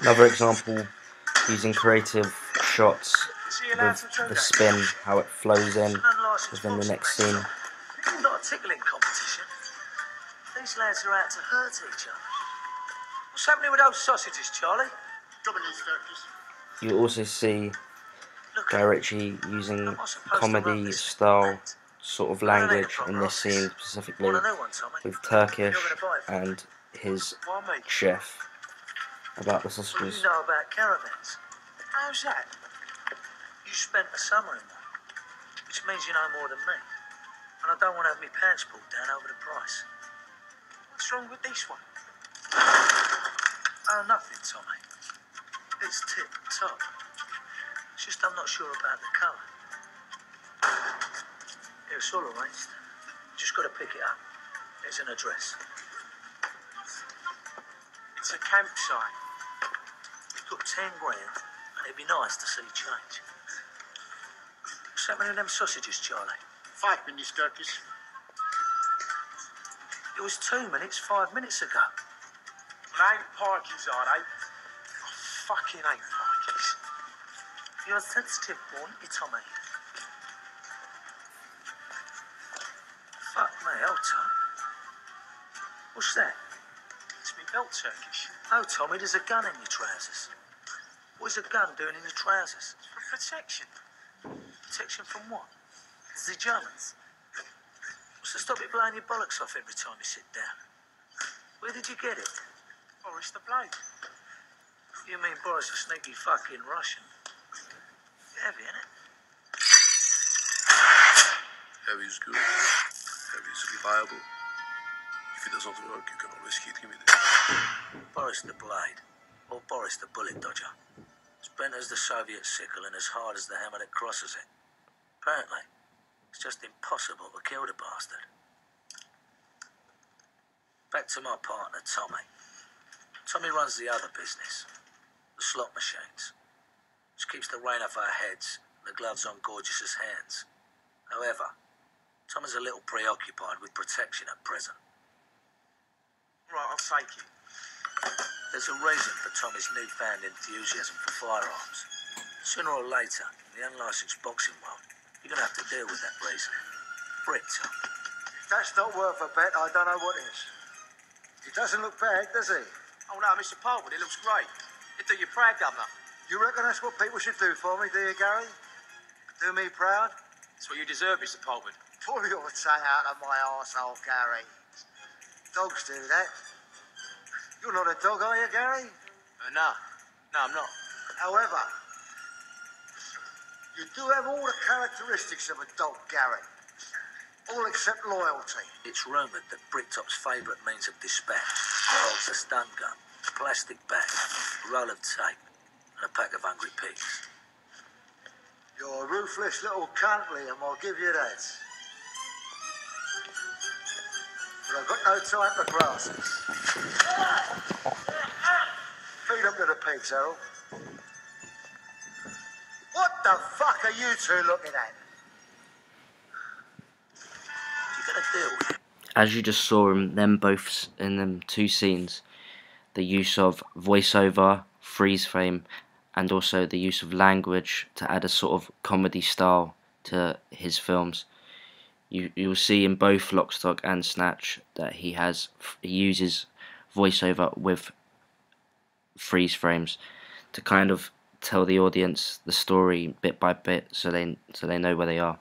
Another example using creative shots with the spin, how it flows in within the next scene. Not a tickling competition. These lads are out to hurt each other. What's happening with those sausages, Charlie? You also see Guy Ritchie using comedy style sort of language in this scene specifically with Turkish and his chef about the sausages. you know about caravans? How's that? You spent a summer in one, which means you know more than me. And I don't want to have my pants pulled down over the price. What's wrong with this one? Oh, nothing, Tommy. It's tip top. It's just I'm not sure about the colour. It's all arranged. Just got to pick it up. There's an address. It's a campsite. Got ten grand, and it'd be nice to see change. What's happening to them sausages, Charlie? Five minutes, Turkish. It was two minutes, five minutes ago. They ain't pikeys, are? I oh, fucking hate pikeys. You're a sensitive, aren't you, Tommy? Fuck me, oh, Tom. What's that? It's Turkish. Oh, Tommy, there's a gun in your trousers. What's a gun doing in your trousers? It's for protection. Protection from what? The Germans? What's to stop it blowing your bollocks off every time you sit down? Where did you get it? Boris the Blade. You mean Boris a sneaky fucking Russian? Heavy, innit? Heavy is good. Heavy is reliable. If it doesn't work, you can always hit him with it. Boris the Blade, or Boris the Bullet Dodger. As bent as the Soviet sickle and as hard as the hammer that crosses it. Apparently, it's just impossible to kill the bastard. Back to my partner, Tommy. Tommy runs the other business, the slot machines. Which keeps the rain off our heads and the gloves on Gorgeous's hands. However, Tommy's a little preoccupied with protection at present. Right, I'll take it. There's a reason for Tommy's newfound enthusiasm for firearms. Sooner or later, in the unlicensed boxing world, you're gonna have to deal with that reason. Bricktop. If that's not worth a bet, I don't know what is. He doesn't look bad, does he? Oh no, Mr. Polwood, it looks great. You do your proud, Governor. You reckon that's what people should do for me, do you, Gary? Do me proud? It's what you deserve, Mr. Polwood. Pull your tongue out of my arsehole, Gary. Dogs do that. You're not a dog, are you, Gary? Uh, no, no, I'm not. However, you do have all the characteristics of a dog, Gary. All except loyalty. It's rumoured that Bricktop's favourite means of dispatch holds a stun gun, a plastic bag, a roll of tape, and a pack of hungry pigs. You're a ruthless little cunt, Liam, I'll give you that. I've got no time for grasses. Feed them to the pigs. What the fuck are you two looking at? As you just saw in them both in them two scenes, the use of voiceover, freeze frame, and also the use of language to add a sort of comedy style to his films. You you'll see in both Lock, Stock and Snatch that he has he uses voiceover with freeze frames to kind of tell the audience the story bit by bit so they so they know where they are.